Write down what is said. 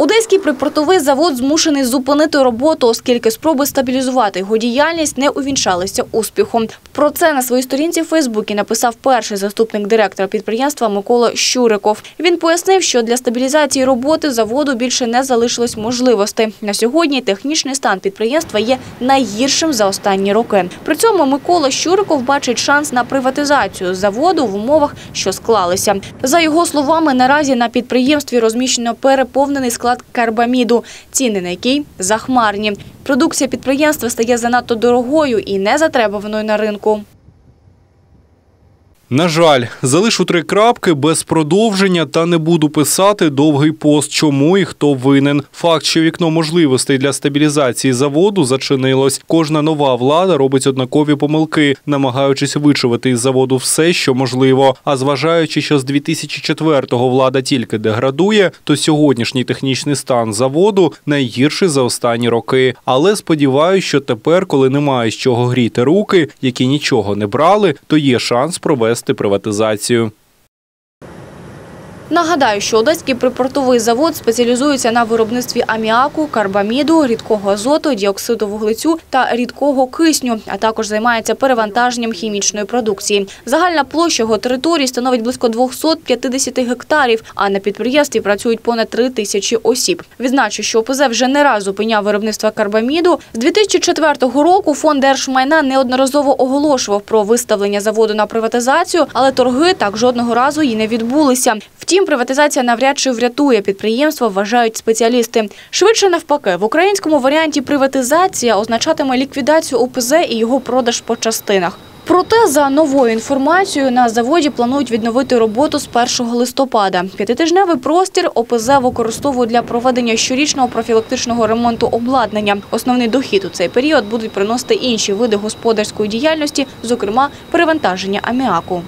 Одеський припортовий завод змушений зупинити роботу, оскільки спроби стабілізувати його діяльність не увінчалися успіхом. Про це на своїй сторінці в Фейсбуці написав перший заступник директора підприємства Микола Щуриков. Він пояснив, що для стабілізації роботи заводу більше не залишилось можливостей. На сьогодні технічний стан підприємства є найгіршим за останні роки. При цьому Микола Щуриков бачить шанс на приватизацію заводу в умовах, що склалися. За його словами, наразі на підприємстві розміщено переповнений склад карбаміду, ціни на який захмарні. Продукція підприємства стає занадто дорогою і незатребуваною на ринку. На жаль, залишу три крапки без продовження та не буду писати довгий пост, чому і хто винен. Факт, що вікно можливостей для стабілізації заводу зачинилось. Кожна нова влада робить однакові помилки, намагаючись вичувати із заводу все, що можливо. А зважаючи, що з 2004-го влада тільки деградує, то сьогоднішній технічний стан заводу найгірший за останні роки. Але сподіваюся, що тепер, коли немає з чого гріти руки, які нічого не брали, то є шанс провести приватизацію. Нагадаю, що Одеський припортовий завод спеціалізується на виробництві аміаку, карбаміду, рідкого азоту, діоксиду вуглецю та рідкого кисню, а також займається перевантаженням хімічної продукції. Загальна площа його території становить близько 250 гектарів, а на підприємстві працюють понад 3 тисячі осіб. Відзначу, що ОПЗ вже не раз зупиняв виробництво карбаміду. З 2004 року фонд держмайна неодноразово оголошував про виставлення заводу на приватизацію, але торги так жодного разу і не відбулися. Втім, приватизація навряд чи врятує підприємство, вважають спеціалісти. Швидше навпаки, в українському варіанті приватизація означатиме ліквідацію ОПЗ і його продаж по частинах. Проте, за новою інформацією, на заводі планують відновити роботу з 1 листопада. П'ятитижневий простір ОПЗ використовують для проведення щорічного профілактичного ремонту обладнання. Основний дохід у цей період будуть приносити інші види господарської діяльності, зокрема перевантаження аміаку.